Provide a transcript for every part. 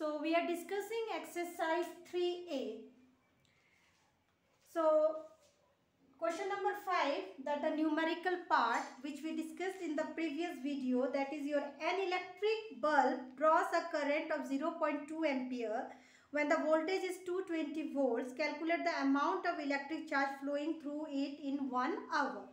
So we are discussing exercise 3a. So question number 5 that the numerical part which we discussed in the previous video that is your an electric bulb draws a current of 0.2 ampere when the voltage is 220 volts calculate the amount of electric charge flowing through it in 1 hour.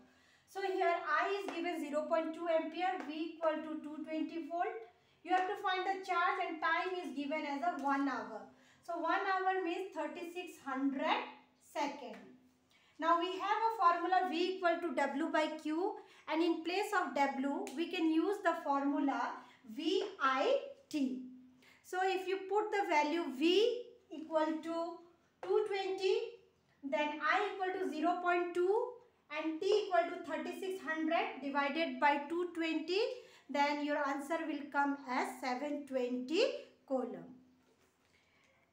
So here I is given 0.2 ampere V equal to 220 volt you have to find the charge and time is given as a 1 hour. So 1 hour means 3600 second. Now we have a formula V equal to W by Q and in place of W we can use the formula VIT. So if you put the value V equal to 220 then I equal to 0.2 and T equal to 3600 divided by 220 then your answer will come as 720 coulomb.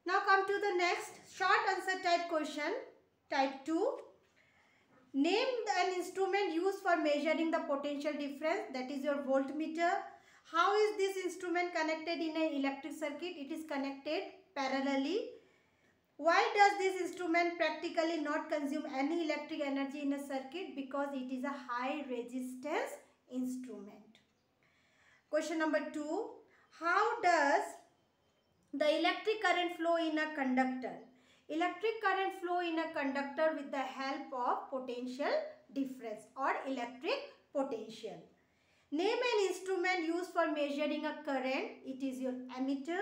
Now come to the next short answer type question type 2. Name an instrument used for measuring the potential difference that is your voltmeter. How is this instrument connected in an electric circuit? It is connected parallelly. Why does this instrument practically not consume any electric energy in a circuit? Because it is a high resistance instrument. Question number 2. How does the electric current flow in a conductor? Electric current flow in a conductor with the help of potential difference or electric potential. Name an instrument used for measuring a current. It is your ammeter.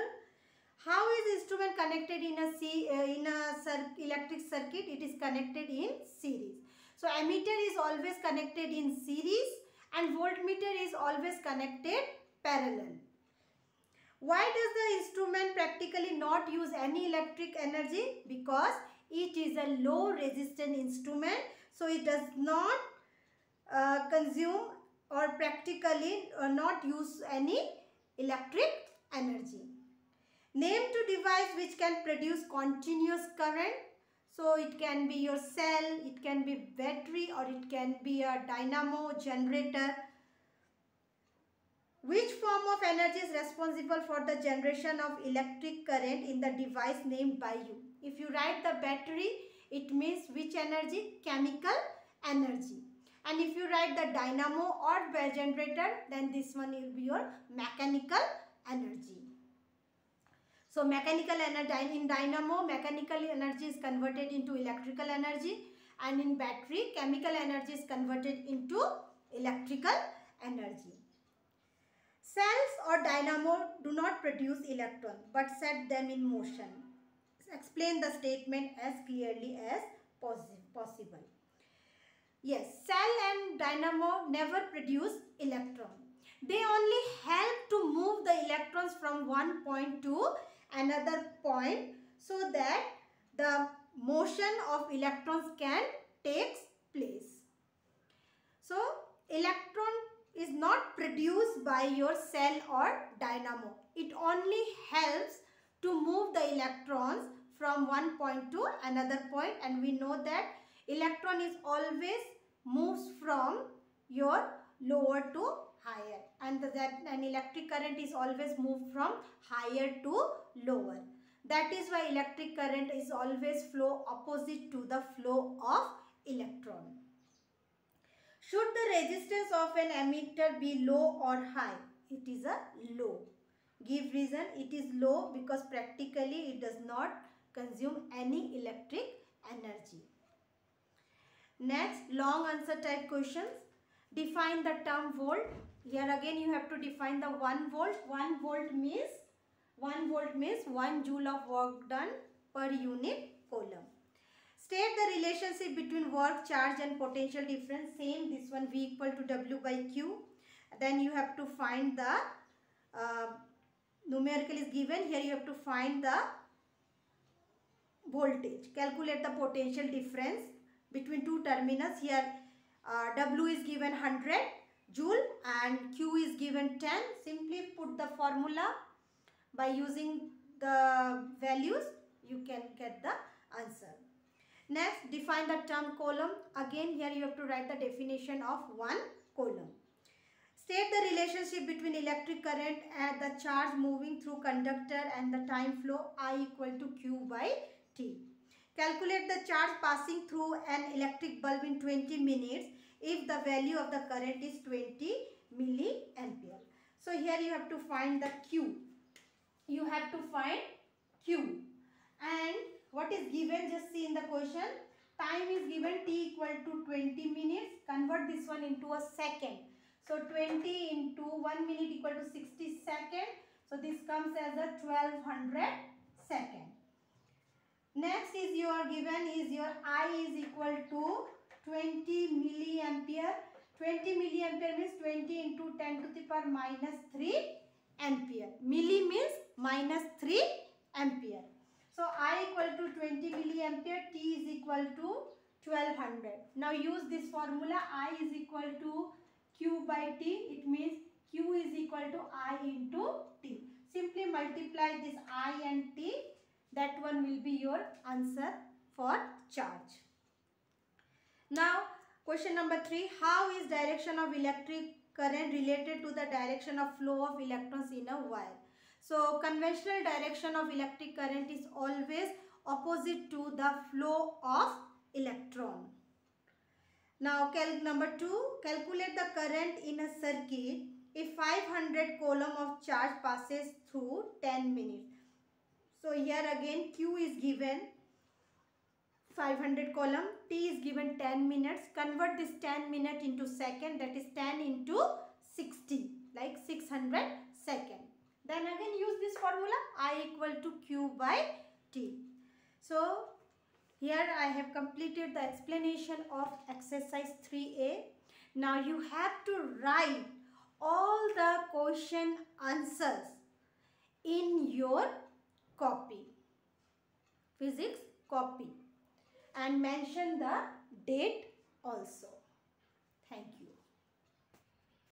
How is instrument connected in a C, uh, in a cir electric circuit? It is connected in series. So ammeter is always connected in series and voltmeter is always connected parallel. Why does the instrument practically not use any electric energy? Because it is a low resistance instrument. So it does not uh, consume or practically uh, not use any electric energy. Name to device which can produce continuous current so it can be your cell, it can be battery or it can be a dynamo generator. Which form of energy is responsible for the generation of electric current in the device named by you? If you write the battery, it means which energy? Chemical energy. And if you write the dynamo or generator, then this one will be your mechanical energy. So mechanical energy in dynamo, mechanical energy is converted into electrical energy and in battery, chemical energy is converted into electrical energy. Cells or dynamo do not produce electron but set them in motion. Explain the statement as clearly as possible. Yes, cell and dynamo never produce electron. They only help to move the electrons from one point to another point so that the motion of electrons can takes place. So, electron is not produced by your cell or dynamo. It only helps to move the electrons from one point to another point and we know that electron is always moves from your lower to higher and that an electric current is always moved from higher to lower. That is why electric current is always flow opposite to the flow of electron. Should the resistance of an ammeter be low or high? It is a low. Give reason it is low because practically it does not consume any electric energy. Next long answer type questions. Define the term volt. Here again you have to define the 1 volt. 1 volt means 1 volt means 1 joule of work done per unit coulomb. State the relationship between work, charge and potential difference. Same this one V equal to W by Q. Then you have to find the uh, numerical is given. Here you have to find the voltage. Calculate the potential difference between two terminals. Here uh, W is given 100 joule and Q is given 10. Simply put the formula by using the values you can get the answer. Next define the term coulomb. Again here you have to write the definition of one coulomb. State the relationship between electric current and the charge moving through conductor and the time flow I equal to Q by T. Calculate the charge passing through an electric bulb in 20 minutes if the value of the current is 20 milliampere. So here you have to find the Q. You have to find Q. And what is given just see in the question. Time is given T equal to 20 minutes. Convert this one into a second. So 20 into 1 minute equal to 60 second. So this comes as a 1200 second. Next is your given is your I is equal to 20 milliampere. 20 milliampere means 20 into 10 to the power minus 3 ampere. Milli means minus 3 ampere. So I equal to 20 milliampere, T is equal to 1200. Now use this formula I is equal to Q by T. It means Q is equal to I into T. Simply multiply this I and T that one will be your answer for charge. Now question number 3. How is direction of electric current related to the direction of flow of electrons in a wire? So conventional direction of electric current is always opposite to the flow of electron. Now calc number 2. Calculate the current in a circuit if 500 coulomb of charge passes through 10 minutes. So here again Q is given 500 coulomb T is given 10 minutes. Convert this 10 minute into second that is 10 into 60 like 600 second. Then again use this formula I equal to Q by T. So here I have completed the explanation of exercise 3A. Now you have to write all the question answers in your copy physics copy and mention the date also. Thank you.